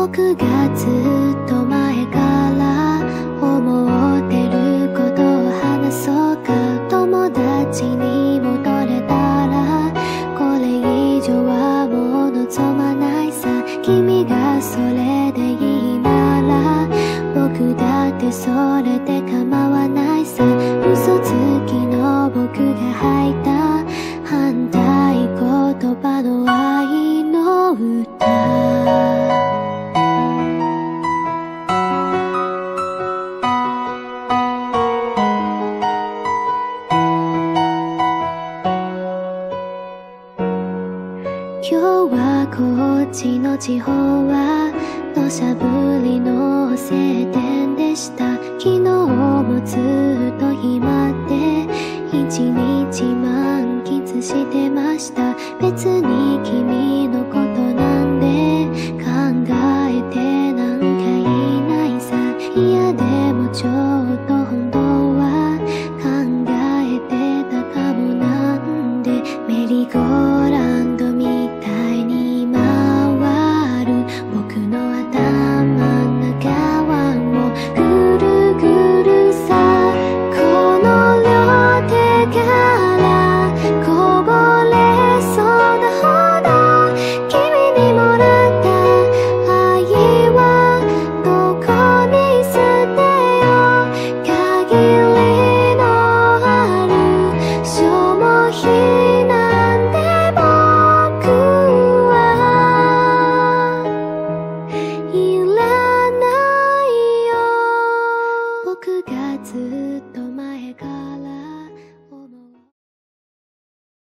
僕がずっと前から思ってることを話そうか。友達に戻れたらこれ以上はもう望まないさ。君がそれでいい。今日はこっちの地方は土砂降りの晴天でした。昨日もずっと暇で一日満喫してました。別に君のことなんで考えてなんかいないさ。いやでもちょっと本当は考えてたかもなんでメリーゴーランド見